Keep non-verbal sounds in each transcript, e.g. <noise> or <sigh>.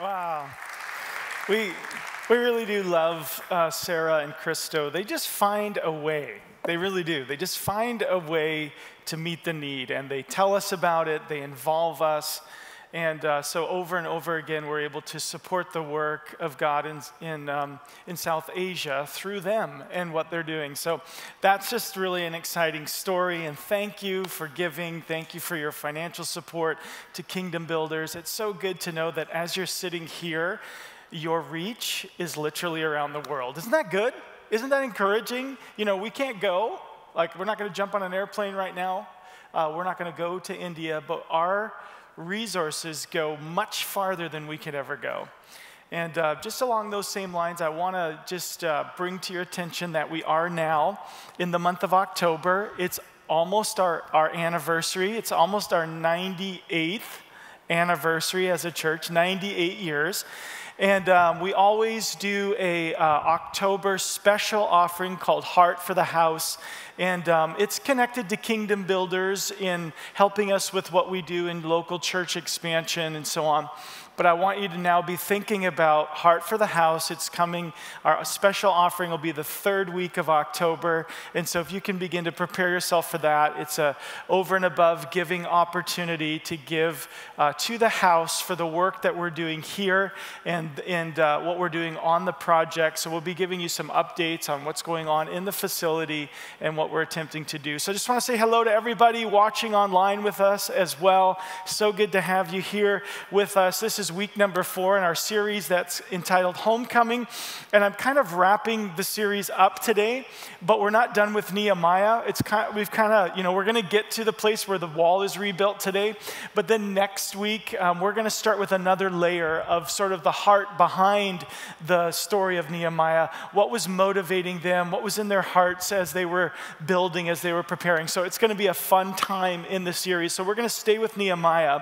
Wow. We, we really do love uh, Sarah and Christo. They just find a way. They really do. They just find a way to meet the need, and they tell us about it, they involve us. And uh, so, over and over again, we're able to support the work of God in, in, um, in South Asia through them and what they're doing. So, that's just really an exciting story. And thank you for giving. Thank you for your financial support to Kingdom Builders. It's so good to know that as you're sitting here, your reach is literally around the world. Isn't that good? Isn't that encouraging? You know, we can't go. Like, we're not going to jump on an airplane right now. Uh, we're not going to go to India, but our resources go much farther than we could ever go. And uh, just along those same lines, I want to just uh, bring to your attention that we are now in the month of October. It's almost our, our anniversary, it's almost our 98th anniversary as a church, 98 years. And um, we always do a uh, October special offering called Heart for the House. And um, it's connected to Kingdom Builders in helping us with what we do in local church expansion and so on but I want you to now be thinking about Heart for the House. It's coming, our special offering will be the third week of October. And so if you can begin to prepare yourself for that, it's a over and above giving opportunity to give uh, to the house for the work that we're doing here and, and uh, what we're doing on the project. So we'll be giving you some updates on what's going on in the facility and what we're attempting to do. So I just want to say hello to everybody watching online with us as well. So good to have you here with us. This is is week number four in our series that's entitled Homecoming. And I'm kind of wrapping the series up today, but we're not done with Nehemiah. It's kind of, we've kind of, you know, we're going to get to the place where the wall is rebuilt today. But then next week, um, we're going to start with another layer of sort of the heart behind the story of Nehemiah. What was motivating them? What was in their hearts as they were building, as they were preparing? So it's going to be a fun time in the series. So we're going to stay with Nehemiah.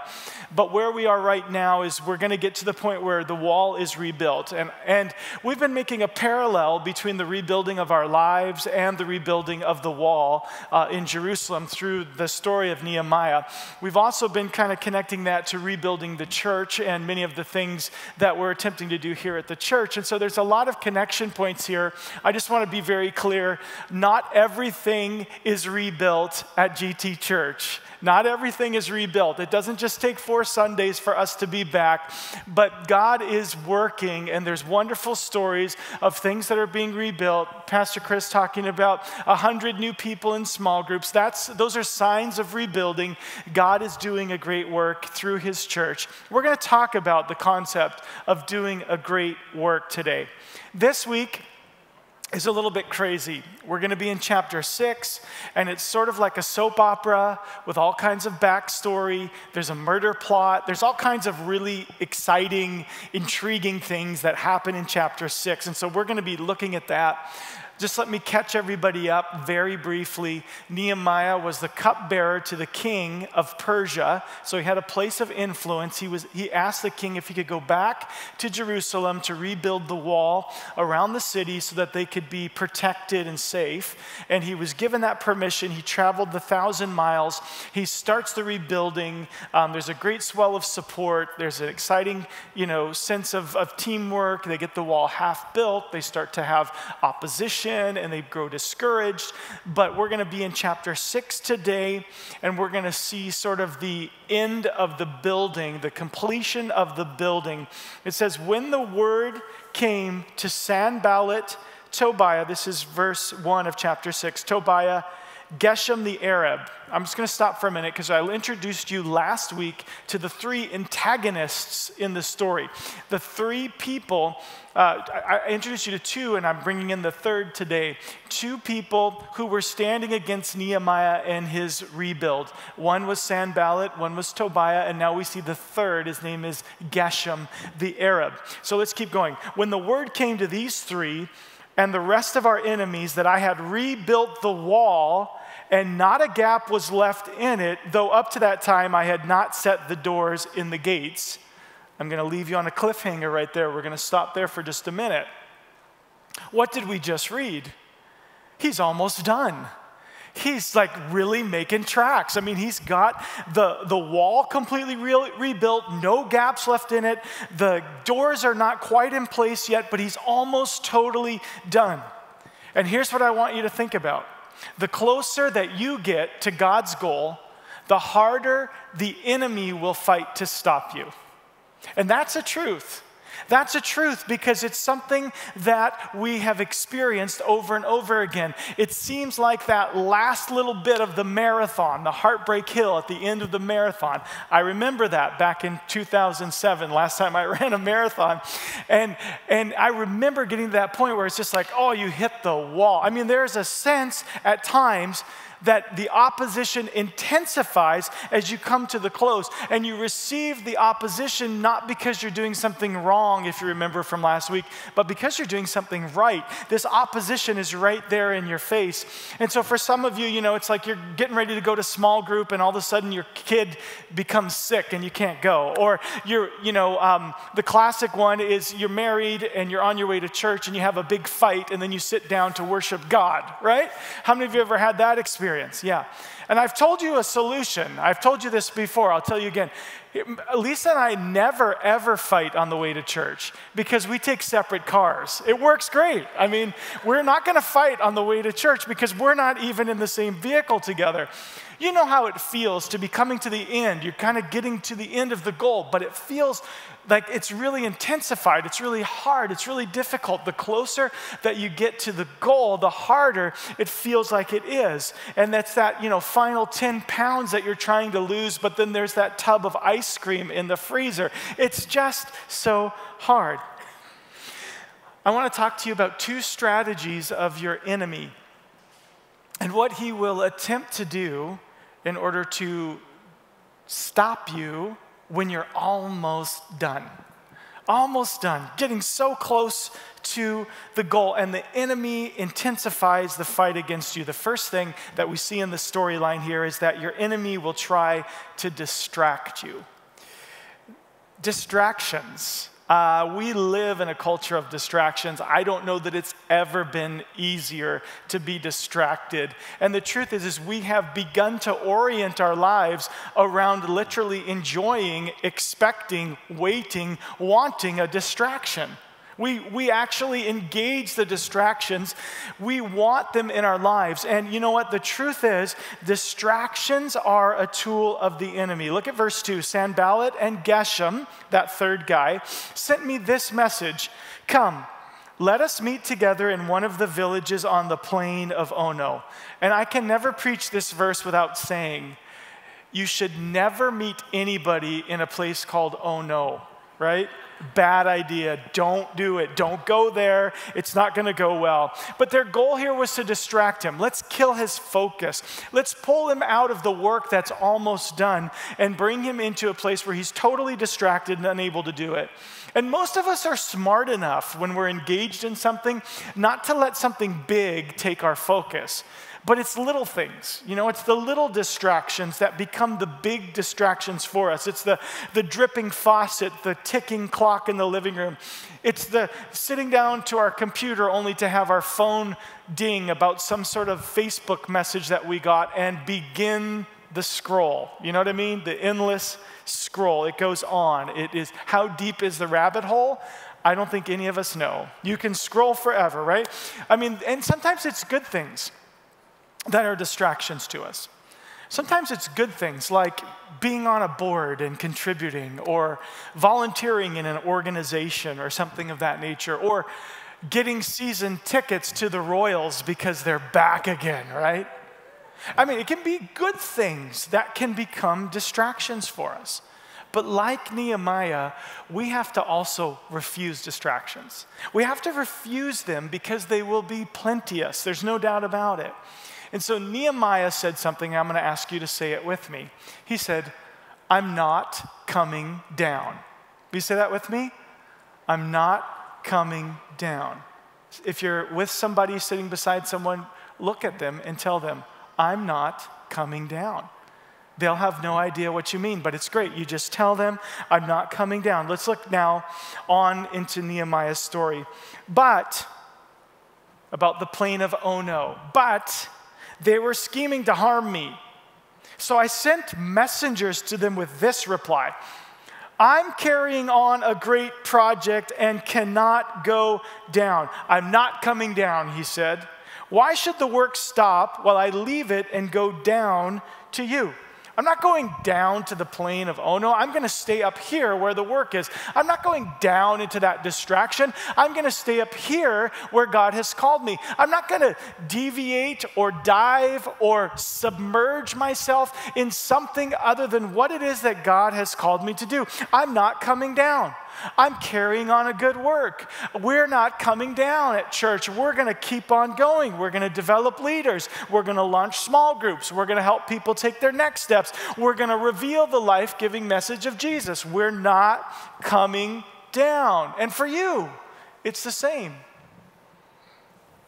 But where we are right now is we're we're going to get to the point where the wall is rebuilt. And, and we've been making a parallel between the rebuilding of our lives and the rebuilding of the wall uh, in Jerusalem through the story of Nehemiah. We've also been kind of connecting that to rebuilding the church and many of the things that we're attempting to do here at the church. And so there's a lot of connection points here. I just want to be very clear not everything is rebuilt at GT Church. Not everything is rebuilt. It doesn't just take four Sundays for us to be back, but God is working, and there's wonderful stories of things that are being rebuilt. Pastor Chris talking about a hundred new people in small groups. That's those are signs of rebuilding. God is doing a great work through His church. We're going to talk about the concept of doing a great work today. This week, is a little bit crazy. We're going to be in chapter six, and it's sort of like a soap opera with all kinds of backstory. There's a murder plot. There's all kinds of really exciting, intriguing things that happen in chapter six. And so we're going to be looking at that. Just let me catch everybody up very briefly. Nehemiah was the cupbearer to the king of Persia, so he had a place of influence. He, was, he asked the king if he could go back to Jerusalem to rebuild the wall around the city so that they could be protected and safe. And he was given that permission. He traveled the thousand miles. He starts the rebuilding. Um, there's a great swell of support. There's an exciting, you know, sense of, of teamwork. They get the wall half built. They start to have opposition and they grow discouraged. But we're going to be in chapter six today, and we're going to see sort of the end of the building, the completion of the building. It says, When the word came to Sanballat, Tobiah, this is verse 1 of chapter 6, Tobiah, Geshem the Arab. I'm just going to stop for a minute because I introduced you last week to the three antagonists in the story. The three people, uh, I introduced you to two, and I'm bringing in the third today. Two people who were standing against Nehemiah and his rebuild. One was Sanballat, one was Tobiah, and now we see the third. His name is Geshem the Arab. So let's keep going. When the word came to these three, and the rest of our enemies that I had rebuilt the wall and not a gap was left in it, though up to that time I had not set the doors in the gates. I'm going to leave you on a cliffhanger right there. We're going to stop there for just a minute. What did we just read? He's almost done. He's like really making tracks. I mean, he's got the, the wall completely re- rebuilt, no gaps left in it. The doors are not quite in place yet, but he's almost totally done. And here's what I want you to think about the closer that you get to God's goal, the harder the enemy will fight to stop you. And that's a truth. That's a truth because it's something that we have experienced over and over again. It seems like that last little bit of the marathon, the heartbreak hill at the end of the marathon. I remember that back in 2007, last time I <laughs> ran a marathon. And, and I remember getting to that point where it's just like, oh, you hit the wall. I mean, there's a sense at times that the opposition intensifies as you come to the close. And you receive the opposition not because you're doing something wrong, if you remember from last week, but because you're doing something right. This opposition is right there in your face. And so for some of you, you know, it's like you're getting ready to go to small group and all of a sudden your kid becomes sick and you can't go. Or you're, you know, um, the classic one is you're married and you're on your way to church and you have a big fight and then you sit down to worship God, right? How many of you ever had that experience? Experience, yeah. And I've told you a solution. I've told you this before. I'll tell you again. Lisa and I never, ever fight on the way to church because we take separate cars. It works great. I mean, we're not going to fight on the way to church because we're not even in the same vehicle together. You know how it feels to be coming to the end. You're kind of getting to the end of the goal, but it feels like it's really intensified. It's really hard. It's really difficult. The closer that you get to the goal, the harder it feels like it is. And that's that, you know, final 10 pounds that you're trying to lose, but then there's that tub of ice cream in the freezer. It's just so hard. I want to talk to you about two strategies of your enemy and what he will attempt to do in order to stop you when you're almost done. Almost done, getting so close to the goal, and the enemy intensifies the fight against you. The first thing that we see in the storyline here is that your enemy will try to distract you. Distractions uh, we live in a culture of distractions. I don't know that it's ever been easier to be distracted. And the truth is, is we have begun to orient our lives around literally enjoying, expecting, waiting, wanting a distraction. We, we actually engage the distractions. We want them in our lives. And you know what? The truth is, distractions are a tool of the enemy. Look at verse 2. Sanballat and Geshem, that third guy, sent me this message Come, let us meet together in one of the villages on the plain of Ono. And I can never preach this verse without saying, you should never meet anybody in a place called Ono, right? bad idea. Don't do it. Don't go there. It's not going to go well. But their goal here was to distract him. Let's kill his focus. Let's pull him out of the work that's almost done and bring him into a place where he's totally distracted and unable to do it. And most of us are smart enough when we're engaged in something not to let something big take our focus. But it's little things, you know, it's the little distractions that become the big distractions for us. It's the, the dripping faucet, the ticking clock in the living room. It's the sitting down to our computer only to have our phone ding about some sort of Facebook message that we got and begin the scroll. You know what I mean? The endless scroll. It goes on. It is how deep is the rabbit hole? I don't think any of us know. You can scroll forever, right? I mean, and sometimes it's good things that are distractions to us. Sometimes it's good things like being on a board and contributing, or volunteering in an organization or something of that nature, or getting season tickets to the Royals because they're back again, right? I mean, it can be good things that can become distractions for us. But like Nehemiah, we have to also refuse distractions. We have to refuse them because they will be plenteous. There's no doubt about it. And so Nehemiah said something, I'm going to ask you to say it with me. He said, I'm not coming down. Will you say that with me? I'm not coming down. If you're with somebody sitting beside someone, look at them and tell them, I'm not coming down. They'll have no idea what you mean, but it's great. You just tell them, I'm not coming down. Let's look now on into Nehemiah's story. But, about the plain of oh Ono, but They were scheming to harm me. So I sent messengers to them with this reply I'm carrying on a great project and cannot go down. I'm not coming down, he said. Why should the work stop while I leave it and go down to you? I'm not going down to the plain of, oh no, I'm going to stay up here where the work is. I'm not going down into that distraction. I'm going to stay up here where God has called me. I'm not going to deviate or dive or submerge myself in something other than what it is that God has called me to do. I'm not coming down. I'm carrying on a good work. We're not coming down at church. We're going to keep on going. We're going to develop leaders. We're going to launch small groups. We're going to help people take their next steps. We're going to reveal the life giving message of Jesus. We're not coming down. And for you, it's the same.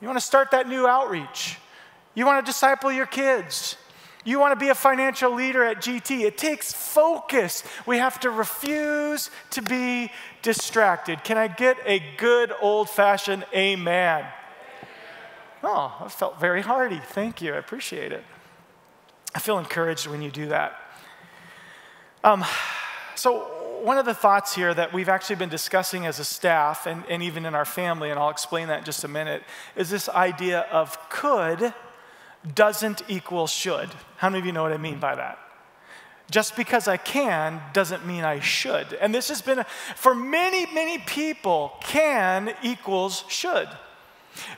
You want to start that new outreach, you want to disciple your kids. You want to be a financial leader at GT. It takes focus. We have to refuse to be distracted. Can I get a good old fashioned amen? Oh, I felt very hearty. Thank you. I appreciate it. I feel encouraged when you do that. Um, so, one of the thoughts here that we've actually been discussing as a staff and, and even in our family, and I'll explain that in just a minute, is this idea of could doesn't equal should. How many of you know what I mean by that? Just because I can doesn't mean I should. And this has been, for many, many people, can equals should.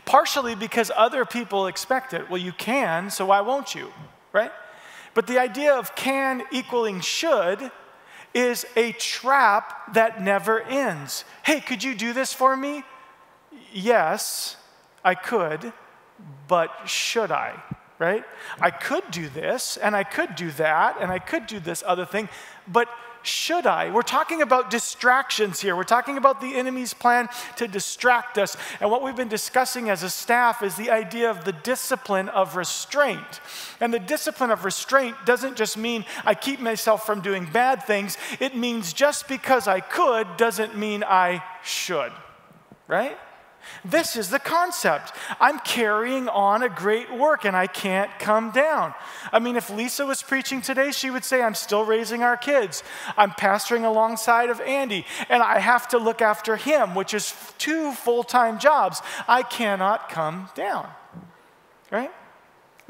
Partially because other people expect it. Well, you can, so why won't you? Right? But the idea of can equaling should is a trap that never ends. Hey, could you do this for me? Yes, I could but should I? Right? I could do this, and I could do that, and I could do this other thing, but should I? We're talking about distractions here. We're talking about the enemy's plan to distract us. And what we've been discussing as a staff is the idea of the discipline of restraint. And the discipline of restraint doesn't just mean I keep myself from doing bad things, it means just because I could doesn't mean I should. Right? This is the concept. I'm carrying on a great work and I can't come down. I mean, if Lisa was preaching today, she would say, I'm still raising our kids. I'm pastoring alongside of Andy and I have to look after him, which is two full time jobs. I cannot come down. Right?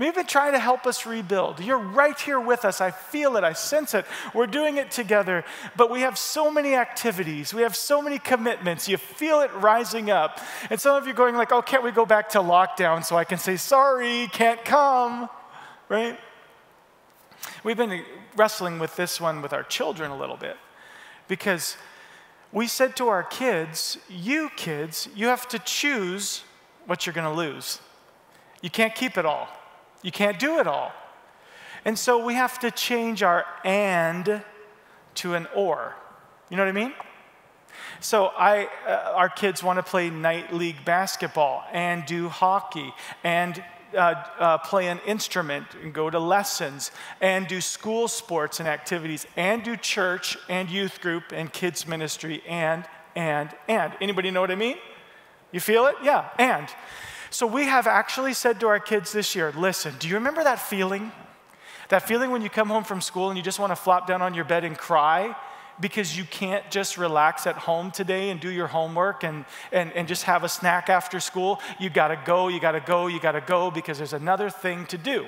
We've been trying to help us rebuild. You're right here with us. I feel it. I sense it. We're doing it together. But we have so many activities. We have so many commitments. You feel it rising up. And some of you are going like, oh, can't we go back to lockdown so I can say, sorry, can't come, right? We've been wrestling with this one with our children a little bit because we said to our kids, you kids, you have to choose what you're going to lose. You can't keep it all. You can't do it all. And so we have to change our and to an or. You know what I mean? So I, uh, our kids want to play night league basketball and do hockey and uh, uh, play an instrument and go to lessons and do school sports and activities and do church and youth group and kids ministry and and and. Anybody know what I mean? You feel it? Yeah, and. So we have actually said to our kids this year listen, do you remember that feeling? That feeling when you come home from school and you just want to flop down on your bed and cry because you can't just relax at home today and do your homework and, and, and just have a snack after school. You got to go, you got to go, you got to go because there's another thing to do.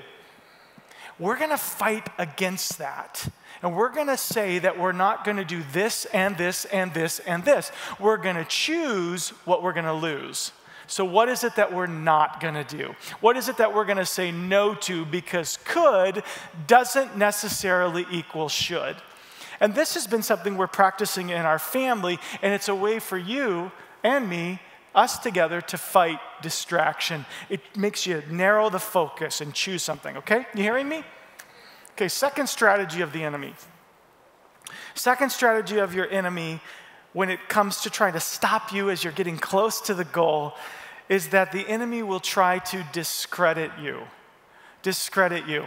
We're to fight against that. And we're to say that we're not to do this and this and this and this. We're to choose what we're to lose. So, what is it that we're not going to do? What is it that we're going to say no to because could doesn't necessarily equal should? And this has been something we're practicing in our family, and it's a way for you and me, us together, to fight distraction. It makes you narrow the focus and choose something, okay? You hearing me? Okay, second strategy of the enemy. Second strategy of your enemy when it comes to trying to stop you as you're getting close to the goal is that the enemy will try to discredit you. Discredit you.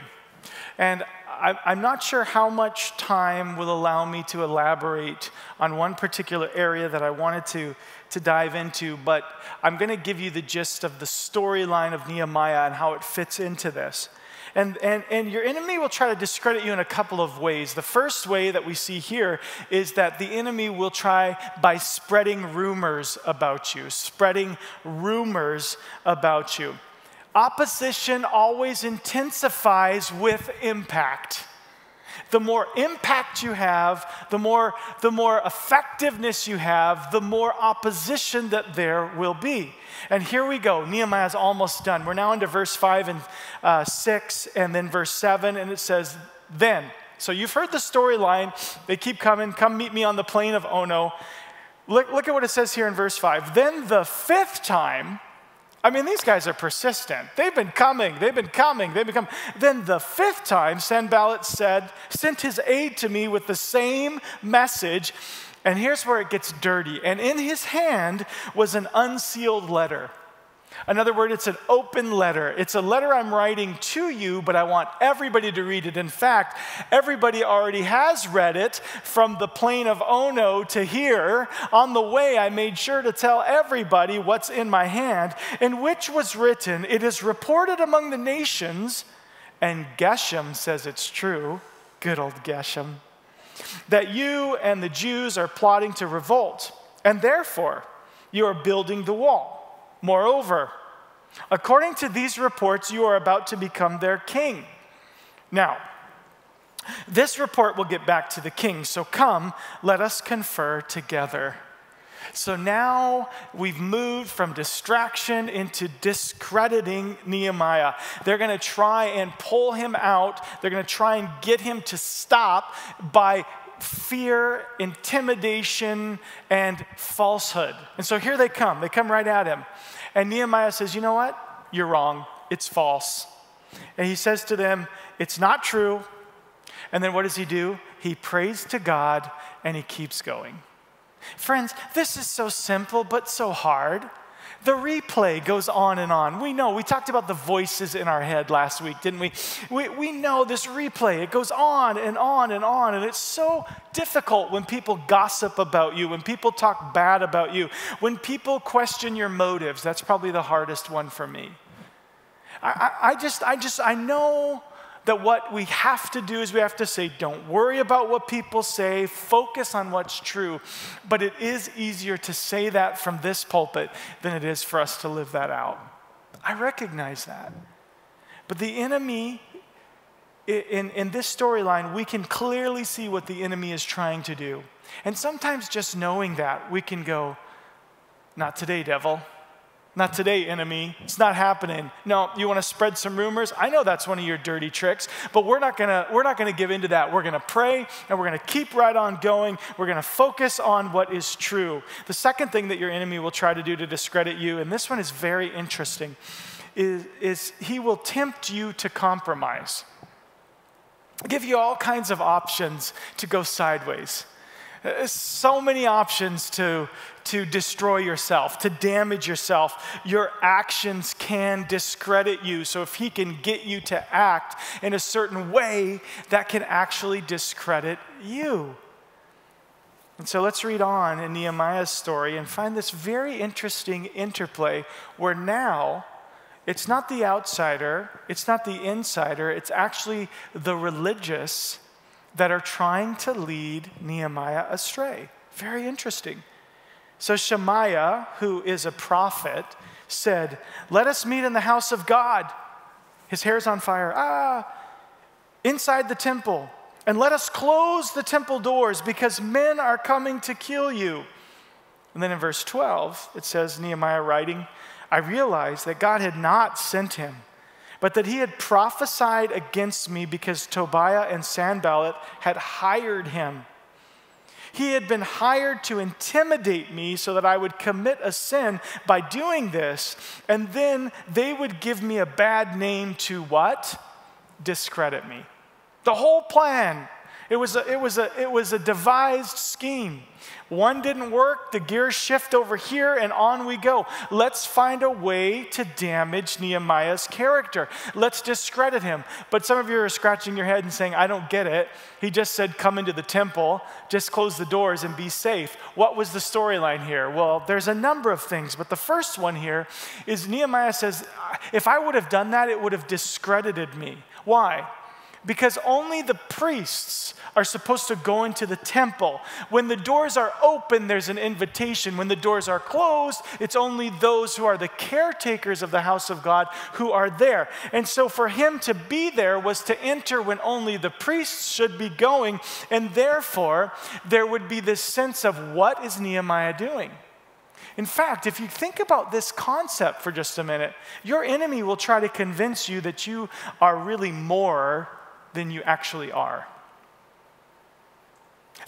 And I, I'm not sure how much time will allow me to elaborate on one particular area that I wanted to, to dive into, but I'm going to give you the gist of the storyline of Nehemiah and how it fits into this. And, and, and your enemy will try to discredit you in a couple of ways. The first way that we see here is that the enemy will try by spreading rumors about you, spreading rumors about you. Opposition always intensifies with impact. The more impact you have, the more, the more effectiveness you have, the more opposition that there will be. And here we go. Nehemiah is almost done. We're now into verse 5 and uh, 6, and then verse 7, and it says, Then. So you've heard the storyline. They keep coming. Come meet me on the plain of Ono. Look, look at what it says here in verse 5. Then the fifth time, I mean, these guys are persistent. They've been coming, they've been coming, they've been coming. Then the fifth time, Sanballat said, sent his aide to me with the same message. And here's where it gets dirty. And in his hand was an unsealed letter. Another word, it's an open letter. It's a letter I'm writing to you, but I want everybody to read it. In fact, everybody already has read it from the plain of Ono to here. On the way, I made sure to tell everybody what's in my hand, in which was written, It is reported among the nations, and Geshem says it's true. Good old Geshem. That you and the Jews are plotting to revolt, and therefore you are building the wall. Moreover, according to these reports, you are about to become their king. Now, this report will get back to the king, so come, let us confer together. So now we've moved from distraction into discrediting Nehemiah. They're going to try and pull him out. They're going to try and get him to stop by fear, intimidation, and falsehood. And so here they come. They come right at him. And Nehemiah says, You know what? You're wrong. It's false. And he says to them, It's not true. And then what does he do? He prays to God and he keeps going. Friends, this is so simple but so hard. The replay goes on and on. We know, we talked about the voices in our head last week, didn't we? We, we know this replay, it goes on and on and on. And it's so difficult when people gossip about you, when people talk bad about you, when people question your motives. That's probably the hardest one for me. I, I, I just, I just, I know that what we have to do is we have to say, don't worry about what people say, focus on what's true. But it is easier to say that from this pulpit than it is for us to live that out. I recognize that. But the enemy, in, in this storyline, we can clearly see what the enemy is trying to do. And sometimes just knowing that, we can go, not today, devil. Not today, enemy. It's not happening. No, you want to spread some rumors? I know that's one of your dirty tricks, but we're not gonna we're not gonna give into that. We're gonna pray and we're gonna keep right on going. We're gonna focus on what is true. The second thing that your enemy will try to do to discredit you, and this one is very interesting, is, is he will tempt you to compromise. Give you all kinds of options to go sideways. Uh, so many options to, to destroy yourself, to damage yourself. Your actions can discredit you. So, if he can get you to act in a certain way, that can actually discredit you. And so let's read on in Nehemiah's story and find this very interesting interplay where now it's not the outsider, it's not the insider, it's actually the religious that are trying to lead Nehemiah astray. Very interesting. So Shemaiah, who is a prophet, said, Let us meet in the house of God. His hair's on fire. Ah, inside the temple. And let us close the temple doors because men are coming to kill you. And then in verse 12, it says, Nehemiah writing, I realized that God had not sent him but that he had prophesied against me because Tobiah and Sanballat had hired him. He had been hired to intimidate me so that I would commit a sin by doing this, and then they would give me a bad name to what? Discredit me. The whole plan It was a, it was a, it was a devised scheme. One didn't work, the gears shift over here, and on we go. Let's find a way to damage Nehemiah's character. Let's discredit him. But some of you are scratching your head and saying, I don't get it. He just said, Come into the temple, just close the doors and be safe. What was the storyline here? Well, there's a number of things, but the first one here is Nehemiah says, If I would have done that, it would have discredited me. Why? Because only the priests are supposed to go into the temple. When the doors are open, there's an invitation. When the doors are closed, it's only those who are the caretakers of the house of God who are there. And so for him to be there was to enter when only the priests should be going. And therefore, there would be this sense of what is Nehemiah doing? In fact, if you think about this concept for just a minute, your enemy will try to convince you that you are really more than you actually are.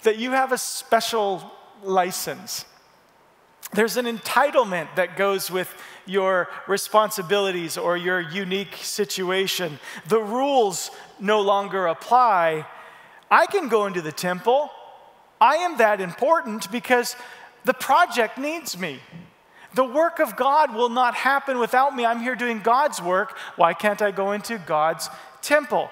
That you have a special license. There's an entitlement that goes with your responsibilities or your unique situation. The rules no longer apply. I can go into the temple. I am that important because the project needs me. The work of God will not happen without me. I'm here doing God's work. Why can't I go into God's temple?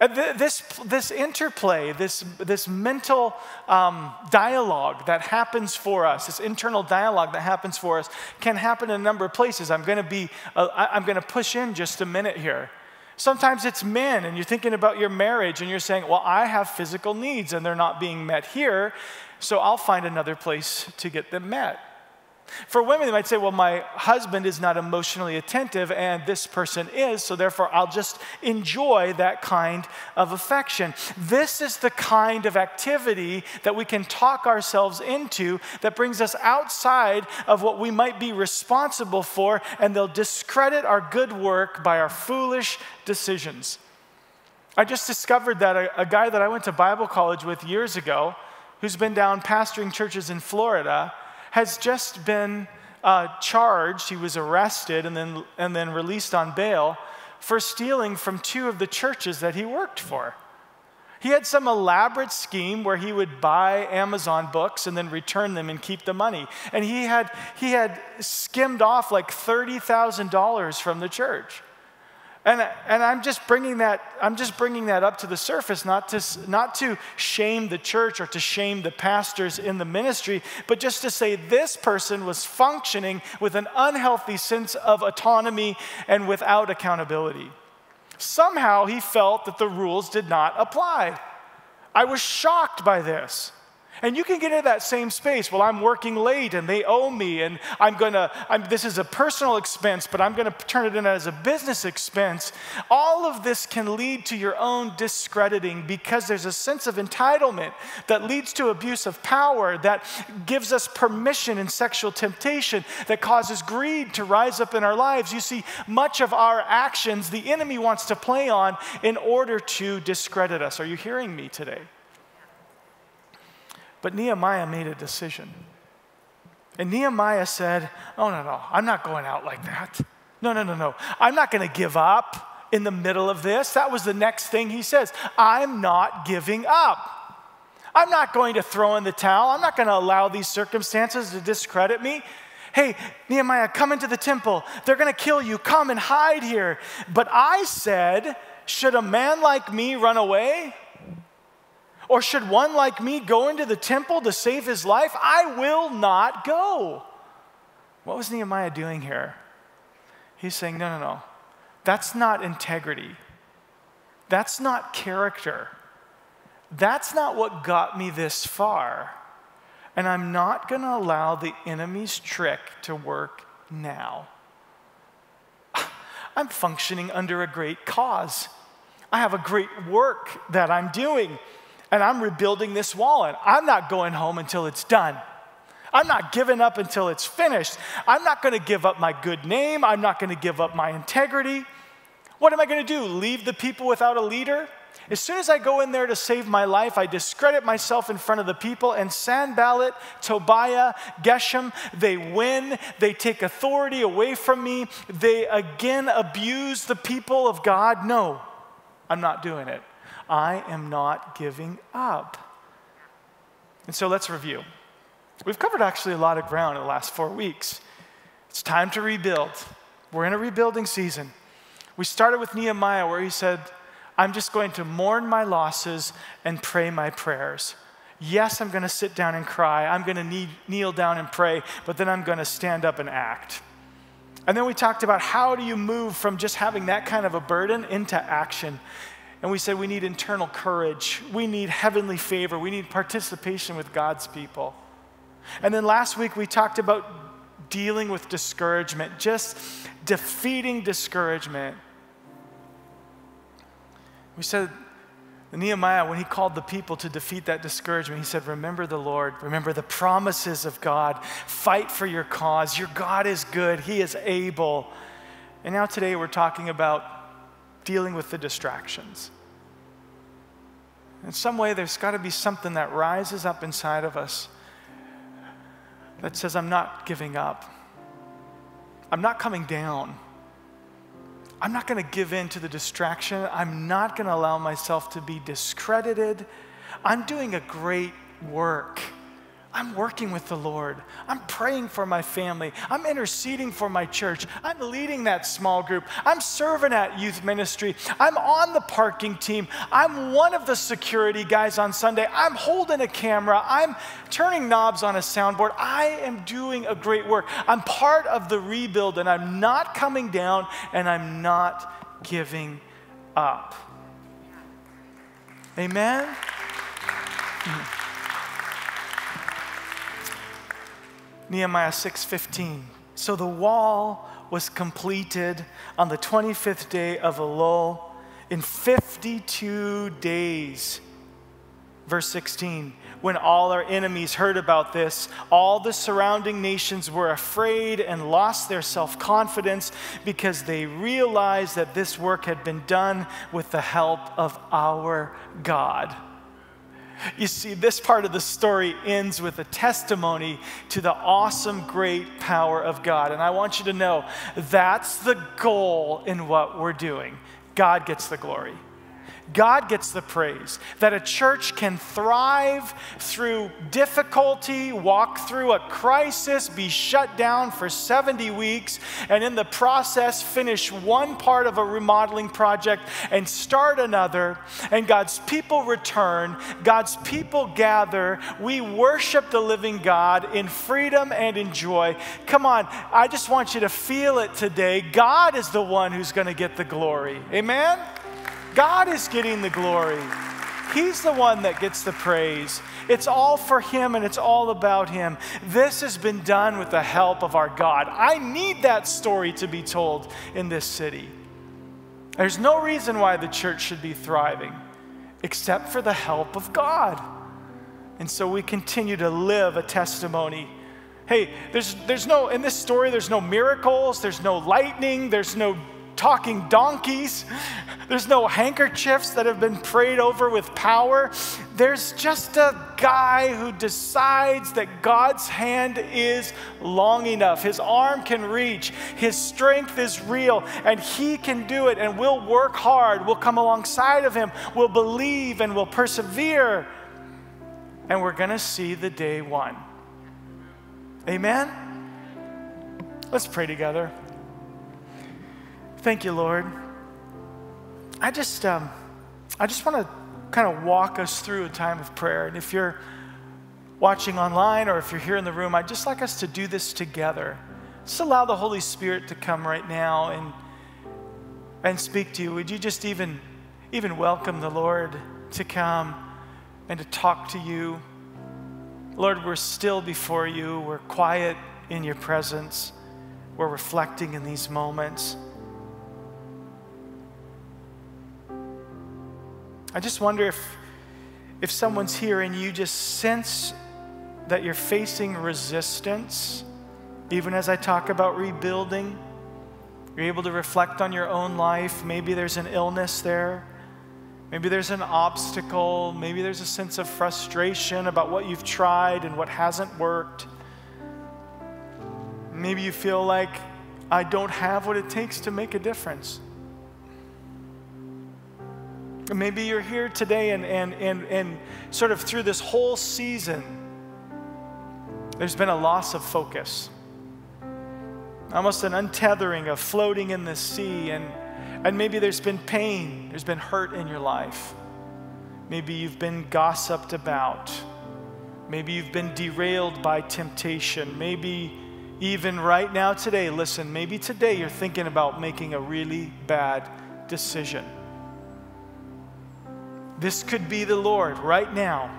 Uh, this, this interplay, this, this mental um, dialogue that happens for us, this internal dialogue that happens for us, can happen in a number of places. I'm going to be, uh, I'm going to push in just a minute here. Sometimes it's men, and you're thinking about your marriage, and you're saying, Well, I have physical needs, and they're not being met here, so I'll find another place to get them met. For women, they might say, well, my husband is not emotionally attentive and this person is, so therefore I'll just enjoy that kind of affection. This is the kind of activity that we can talk ourselves into that brings us outside of what we might be responsible for, and they'll discredit our good work by our foolish decisions. I just discovered that a, a guy that I went to Bible college with years ago, who's been down pastoring churches in Florida, has just been uh, charged, he was arrested and then, and then released on bail for stealing from two of the churches that he worked for. He had some elaborate scheme where he would buy Amazon books and then return them and keep the money. And he had, he had skimmed off like $30,000 from the church. And, and I'm just bringing that I'm just bringing that up to the surface, not to, not to shame the church or to shame the pastors in the ministry, but just to say this person was functioning with an unhealthy sense of autonomy and without accountability. Somehow he felt that the rules did not apply. I was shocked by this. And you can get into that same space. Well, I'm working late and they owe me, and I'm gonna, I'm, this is a personal expense, but I'm gonna turn it in as a business expense. All of this can lead to your own discrediting because there's a sense of entitlement that leads to abuse of power, that gives us permission in sexual temptation, that causes greed to rise up in our lives. You see, much of our actions the enemy wants to play on in order to discredit us. Are you hearing me today? But Nehemiah made a decision. And Nehemiah said, Oh, no, no, I'm not going out like that. No, no, no, no. I'm not going to give up in the middle of this. That was the next thing he says. I'm not giving up. I'm not going to throw in the towel. I'm not going to allow these circumstances to discredit me. Hey, Nehemiah, come into the temple. They're going to kill you. Come and hide here. But I said, Should a man like me run away? Or should one like me go into the temple to save his life? I will not go. What was Nehemiah doing here? He's saying, no, no, no. That's not integrity. That's not character. That's not what got me this far. And I'm not going to allow the enemy's trick to work now. <laughs> I'm functioning under a great cause. I have a great work that I'm doing and I'm rebuilding this wall, and I'm not going home until it's done. I'm not giving up until it's finished. I'm not going to give up my good name. I'm not going to give up my integrity. What am I going to do? Leave the people without a leader? As soon as I go in there to save my life, I discredit myself in front of the people, and Sanballat, Tobiah, Geshem, they win. They take authority away from me. They again abuse the people of God. No, I'm not doing it. I am not giving up. And so let's review. We've covered actually a lot of ground in the last four weeks. It's time to rebuild. We're in a rebuilding season. We started with Nehemiah, where he said, I'm just going to mourn my losses and pray my prayers. Yes, I'm going to sit down and cry. I'm going to kneel down and pray, but then I'm going to stand up and act. And then we talked about how do you move from just having that kind of a burden into action. And we said we need internal courage, we need heavenly favor, we need participation with God's people. And then last week we talked about dealing with discouragement, just defeating discouragement. We said Nehemiah, when he called the people to defeat that discouragement, he said, Remember the Lord, remember the promises of God, fight for your cause. Your God is good, He is able. And now today we're talking about dealing with the distractions. In some way, there's got to be something that rises up inside of us that says, I'm not giving up, I'm not coming down. I'm not going to give in to the distraction. I'm not going to allow myself to be discredited. I'm doing a great work. I'm working with the Lord. I'm praying for my family. I'm interceding for my church. I'm leading that small group. I'm serving at youth ministry. I'm on the parking team. I'm one of the security guys on Sunday. I'm holding a camera. I'm turning knobs on a soundboard. I am doing a great work. I'm part of the rebuild and I'm not coming down and I'm not giving up. Amen? Nehemiah 6:15. So the wall was completed on the 25th day of Elul in 52 days. Verse 16, when all our enemies heard about this, all the surrounding nations were afraid and lost their self confidence because they realized that this work had been done with the help of our God. You see, this part of the story ends with a testimony to the awesome, great power of God. And I want you to know that's the goal in what we're doing. God gets the glory. God gets the praise. That a church can thrive through difficulty, walk through a crisis, be shut down for 70 weeks, and in the process finish one part of a remodeling project and start another. And God's people return, God's people gather. We worship the living God in freedom and in joy. Come on, I just want you to feel it today. God is the one who's going to get the glory. Amen? God is getting the glory. He's the one that gets the praise. It's all for Him and it's all about Him. This has been done with the help of our God. I need that story to be told in this city. There's no reason why the church should be thriving except for the help of God. And so we continue to live a testimony. Hey, there's, there's no, in this story, there's no miracles, there's no lightning, there's no talking donkeys. There's no handkerchiefs that have been prayed over with power. There's just a guy who decides that God's hand is long enough. His arm can reach, his strength is real, and he can do it. And we'll work hard. We'll come alongside of him. We'll believe and we'll persevere. And we're going to see the day one. Amen? Let's pray together. Thank you, Lord. I just, um, I just want to kind of walk us through a time of prayer. And if you're watching online or if you're here in the room, I'd just like us to do this together. Just allow the Holy Spirit to come right now and, and speak to you. Would you just even, even welcome the Lord to come and to talk to you? Lord, we're still before you. We're quiet in your presence. We're reflecting in these moments. I just wonder if, if someone's here and you just sense that you're facing resistance, even as I talk about rebuilding. You're able to reflect on your own life. Maybe there's an illness there. Maybe there's an obstacle. Maybe there's a sense of frustration about what you've tried and what hasn't worked. Maybe you feel like, I don't have what it takes to make a difference. Maybe you're here today and, and, and, and sort of through this whole season, there's been a loss of focus, almost an untethering of floating in the sea. And, and maybe there's been pain, there's been hurt in your life. Maybe you've been gossiped about. Maybe you've been derailed by temptation. Maybe even right now, today, listen, maybe today you're thinking about making a really bad decision. This could be the Lord right now.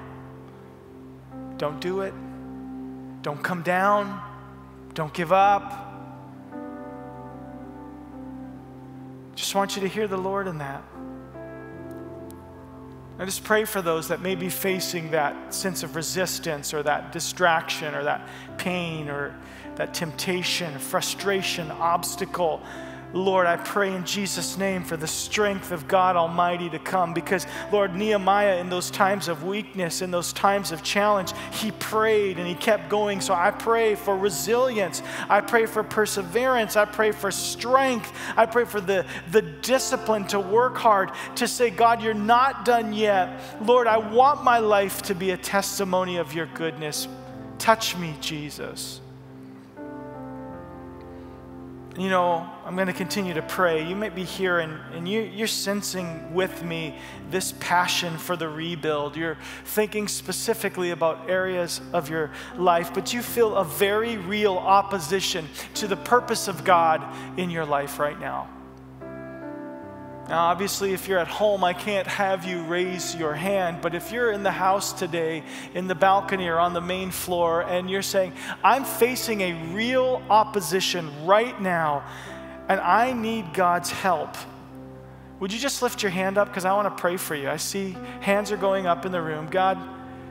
Don't do it. Don't come down. Don't give up. Just want you to hear the Lord in that. I just pray for those that may be facing that sense of resistance or that distraction or that pain or that temptation, frustration, obstacle. Lord, I pray in Jesus' name for the strength of God Almighty to come because, Lord, Nehemiah, in those times of weakness, in those times of challenge, he prayed and he kept going. So I pray for resilience. I pray for perseverance. I pray for strength. I pray for the, the discipline to work hard, to say, God, you're not done yet. Lord, I want my life to be a testimony of your goodness. Touch me, Jesus you know, I'm going to continue to pray. You might be here and, and you, you're sensing with me this passion for the rebuild. You're thinking specifically about areas of your life, but you feel a very real opposition to the purpose of God in your life right now. Now, obviously, if you're at home, I can't have you raise your hand, but if you're in the house today, in the balcony or on the main floor, and you're saying, I'm facing a real opposition right now, and I need God's help, would you just lift your hand up? Because I want to pray for you. I see hands are going up in the room. God,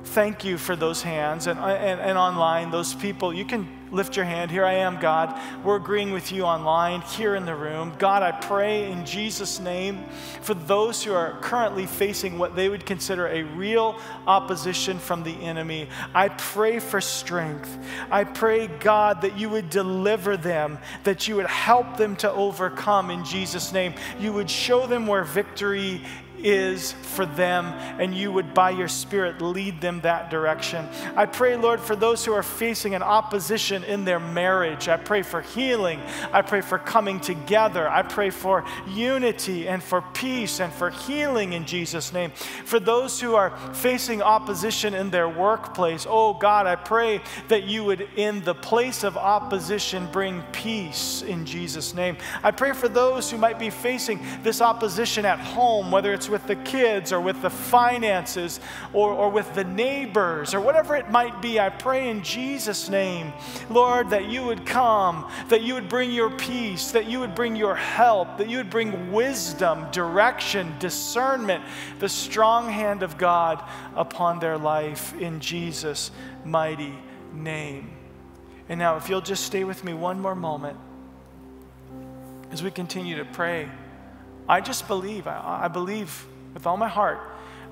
thank you for those hands and, and, and online, those people. You can lift your hand. Here I am, God. We're agreeing with you online, here in the room. God, I pray in Jesus' name for those who are currently facing what they would consider a real opposition from the enemy. I pray for strength. I pray, God, that you would deliver them, that you would help them to overcome in Jesus' name. You would show them where victory is for them, and you would, by your Spirit, lead them that direction. I pray, Lord, for those who are facing an opposition in their marriage. I pray for healing. I pray for coming together. I pray for unity and for peace and for healing in Jesus' name. For those who are facing opposition in their workplace, oh God, I pray that you would, in the place of opposition, bring peace in Jesus' name. I pray for those who might be facing this opposition at home, whether it's with the kids or with the finances or, or with the neighbors or whatever it might be, I pray in Jesus' name, Lord, that you would come, that you would bring your peace, that you would bring your help, that you would bring wisdom, direction, discernment, the strong hand of God upon their life in Jesus' mighty name. And now, if you'll just stay with me one more moment as we continue to pray. I just believe, I, believe with all my heart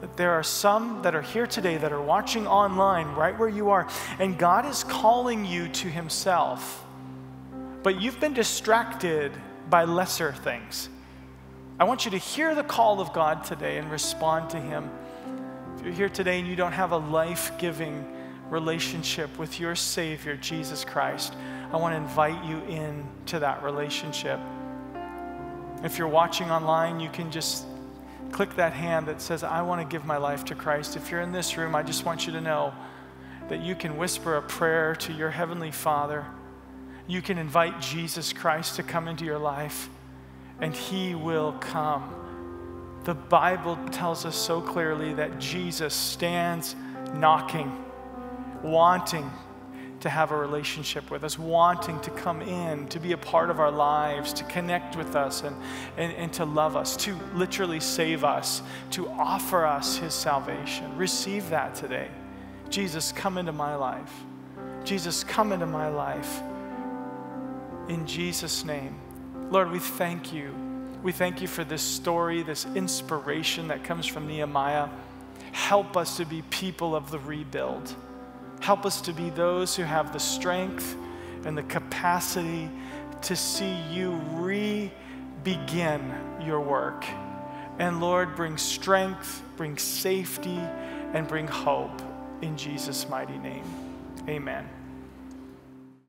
that there are some that are here today that are watching online right where you are, and God is calling you to Himself, but you've been distracted by lesser things. I want you to hear the call of God today and respond to Him. If you're here today and you don't have a life giving relationship with your Savior, Jesus Christ, I want to invite you into that relationship. If you're watching online, you can just click that hand that says, I want to give my life to Christ. If you're in this room, I just want you to know that you can whisper a prayer to your Heavenly Father. You can invite Jesus Christ to come into your life, and He will come. The Bible tells us so clearly that Jesus stands knocking, wanting to have a relationship with us, wanting to come in, to be a part of our lives, to connect with us, and, and, and to love us, to literally save us, to offer us His salvation. Receive that today. Jesus, come into my life. Jesus, come into my life. In Jesus' name. Lord, we thank you. We thank you for this story, this inspiration that comes from Nehemiah. Help us to be people of the rebuild. Help us to be those who have the strength and the capacity to see you re begin your work And Lord, bring strength, bring safety, and bring hope in Jesus' mighty name. Amen.